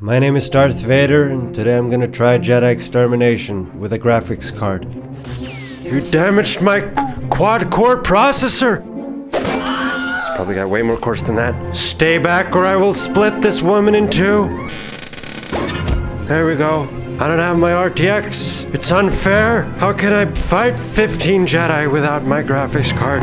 My name is Darth Vader, and today I'm gonna try Jedi Extermination with a graphics card. You damaged my quad core processor! It's probably got way more cores than that. Stay back or I will split this woman in two. There we go. I don't have my RTX. It's unfair. How can I fight 15 Jedi without my graphics card?